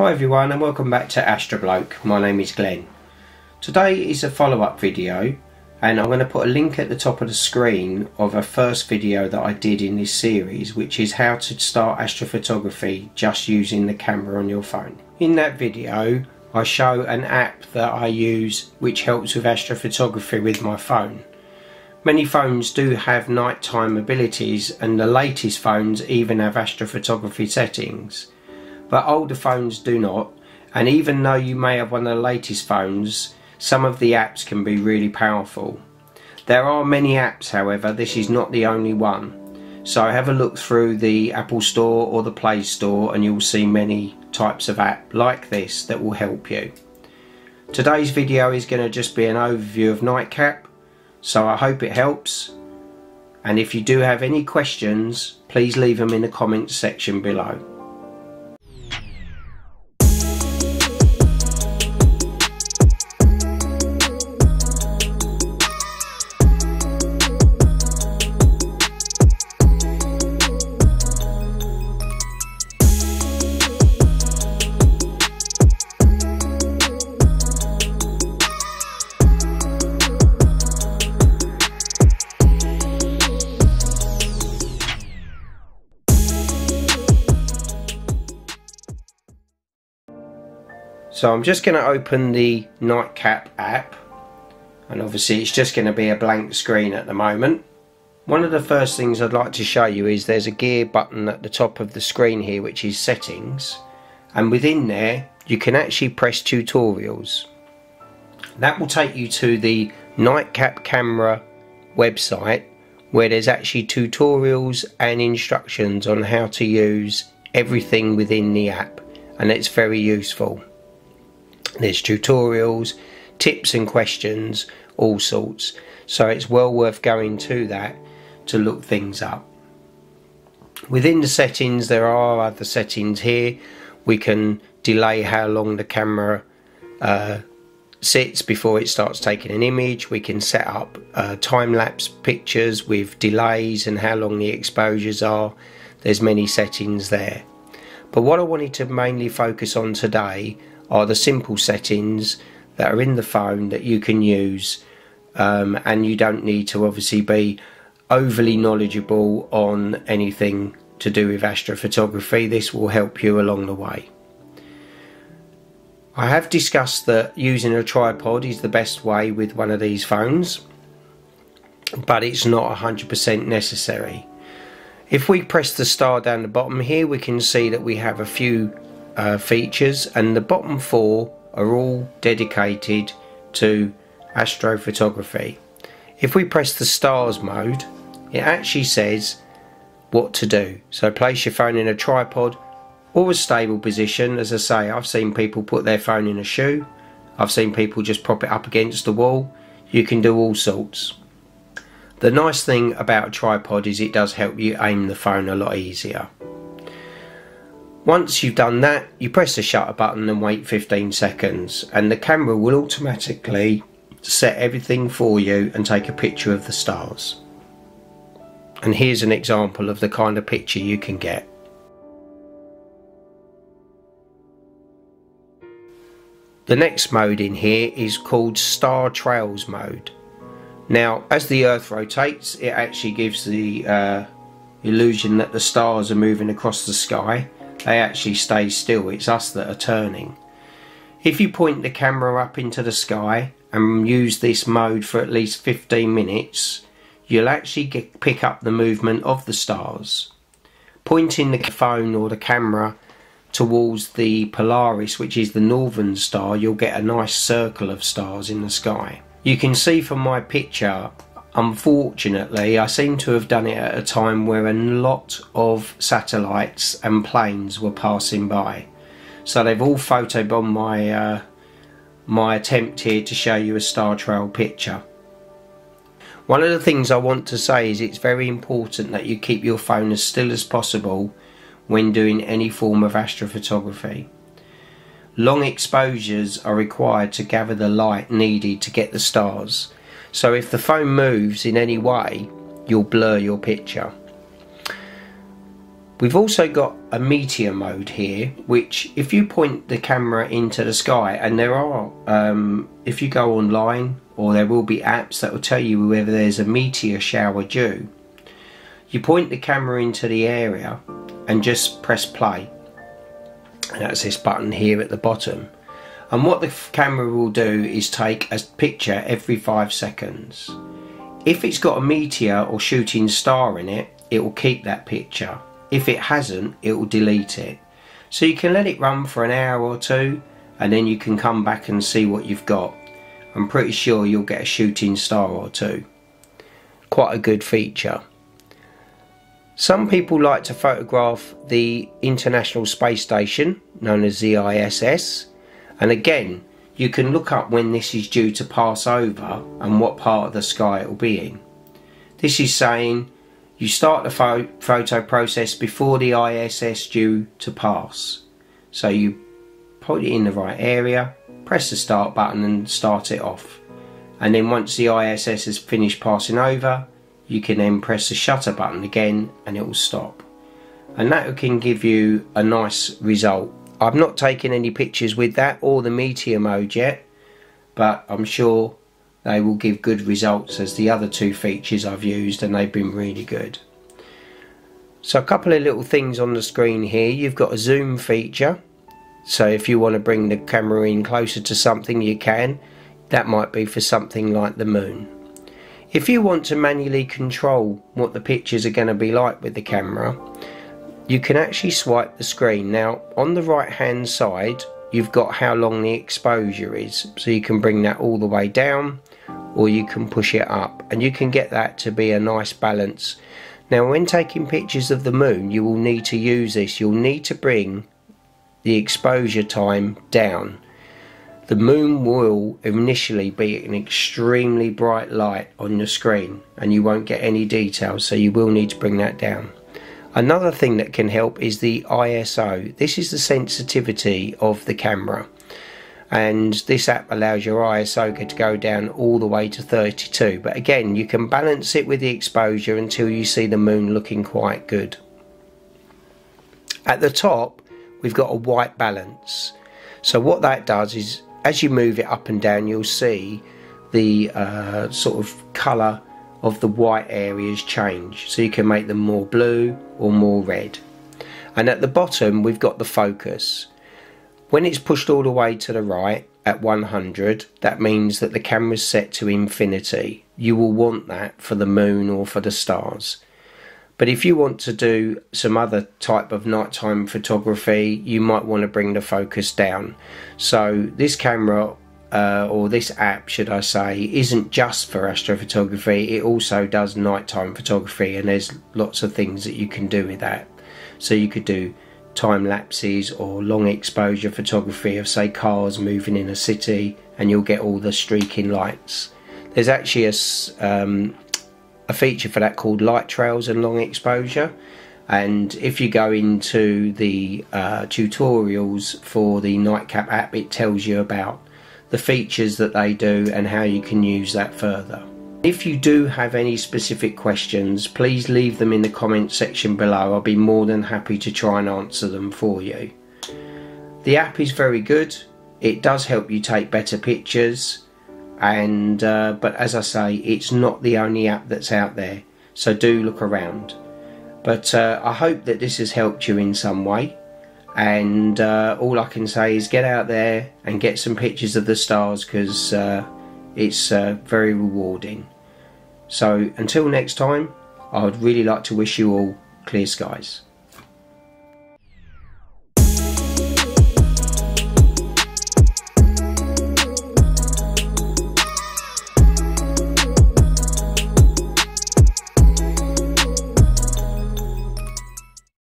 Hi everyone and welcome back to Astrobloke. My name is Glenn. Today is a follow-up video and I'm going to put a link at the top of the screen of a first video that I did in this series which is how to start astrophotography just using the camera on your phone. In that video I show an app that I use which helps with astrophotography with my phone. Many phones do have nighttime abilities and the latest phones even have astrophotography settings but older phones do not and even though you may have one of the latest phones some of the apps can be really powerful. There are many apps however this is not the only one so have a look through the Apple Store or the Play Store and you'll see many types of app like this that will help you. Today's video is going to just be an overview of Nightcap so I hope it helps and if you do have any questions please leave them in the comments section below. So I'm just going to open the Nightcap app and obviously it's just going to be a blank screen at the moment. One of the first things I'd like to show you is there's a gear button at the top of the screen here which is settings and within there you can actually press tutorials. That will take you to the Nightcap camera website where there's actually tutorials and instructions on how to use everything within the app and it's very useful. There's tutorials, tips and questions, all sorts. So it's well worth going to that to look things up. Within the settings there are other settings here. We can delay how long the camera uh, sits before it starts taking an image. We can set up uh, time-lapse pictures with delays and how long the exposures are. There's many settings there. But what I wanted to mainly focus on today are the simple settings that are in the phone that you can use um, and you don't need to obviously be overly knowledgeable on anything to do with astrophotography. This will help you along the way. I have discussed that using a tripod is the best way with one of these phones but it's not 100% necessary. If we press the star down the bottom here we can see that we have a few uh, features and the bottom four are all dedicated to astrophotography. If we press the stars mode it actually says what to do. So place your phone in a tripod or a stable position. As I say I've seen people put their phone in a shoe. I've seen people just prop it up against the wall. You can do all sorts. The nice thing about a tripod is it does help you aim the phone a lot easier. Once you've done that, you press the shutter button and wait 15 seconds and the camera will automatically set everything for you and take a picture of the stars. And here's an example of the kind of picture you can get. The next mode in here is called Star Trails mode. Now, as the Earth rotates, it actually gives the uh, illusion that the stars are moving across the sky they actually stay still, it's us that are turning. If you point the camera up into the sky and use this mode for at least 15 minutes, you'll actually get, pick up the movement of the stars. Pointing the phone or the camera towards the Polaris, which is the northern star, you'll get a nice circle of stars in the sky. You can see from my picture Unfortunately, I seem to have done it at a time where a lot of satellites and planes were passing by. So they've all photobombed my, uh, my attempt here to show you a star trail picture. One of the things I want to say is it's very important that you keep your phone as still as possible when doing any form of astrophotography. Long exposures are required to gather the light needed to get the stars so if the phone moves in any way, you'll blur your picture. We've also got a meteor mode here, which if you point the camera into the sky, and there are, um, if you go online, or there will be apps that will tell you whether there's a meteor shower due, you point the camera into the area and just press play. And that's this button here at the bottom. And what the camera will do is take a picture every five seconds. If it's got a meteor or shooting star in it, it will keep that picture if it hasn't, it will delete it. So you can let it run for an hour or two and then you can come back and see what you've got. I'm pretty sure you'll get a shooting star or two. Quite a good feature. Some people like to photograph the International Space Station, known as the ISS, and again, you can look up when this is due to pass over and what part of the sky it will be in. This is saying you start the pho photo process before the ISS due to pass. So you put it in the right area, press the start button and start it off. And then once the ISS has finished passing over, you can then press the shutter button again and it will stop. And that can give you a nice result. I've not taken any pictures with that or the meteor mode yet, but I'm sure they will give good results as the other two features I've used and they've been really good. So a couple of little things on the screen here. You've got a zoom feature. So if you want to bring the camera in closer to something you can. That might be for something like the moon. If you want to manually control what the pictures are going to be like with the camera, you can actually swipe the screen. Now on the right hand side you've got how long the exposure is. So you can bring that all the way down or you can push it up and you can get that to be a nice balance. Now when taking pictures of the moon you will need to use this. You'll need to bring the exposure time down. The moon will initially be an extremely bright light on your screen and you won't get any details so you will need to bring that down Another thing that can help is the ISO. This is the sensitivity of the camera and this app allows your ISO to go down all the way to 32 but again you can balance it with the exposure until you see the moon looking quite good. At the top we've got a white balance so what that does is as you move it up and down you'll see the uh, sort of colour of the white areas change so you can make them more blue or more red. And at the bottom we've got the focus. When it's pushed all the way to the right at 100 that means that the camera's set to infinity. You will want that for the moon or for the stars. But if you want to do some other type of nighttime photography you might want to bring the focus down. So this camera uh, or this app, should I say, isn't just for astrophotography, it also does nighttime photography, and there's lots of things that you can do with that. So you could do time lapses or long exposure photography of, say, cars moving in a city, and you'll get all the streaking lights. There's actually a, um, a feature for that called light trails and long exposure. And if you go into the uh, tutorials for the Nightcap app, it tells you about the features that they do and how you can use that further. If you do have any specific questions, please leave them in the comment section below. I'll be more than happy to try and answer them for you. The app is very good. It does help you take better pictures and uh, but as I say it's not the only app that's out there so do look around but uh, I hope that this has helped you in some way and uh, all I can say is get out there and get some pictures of the stars because uh, it's uh, very rewarding. So until next time, I would really like to wish you all clear skies.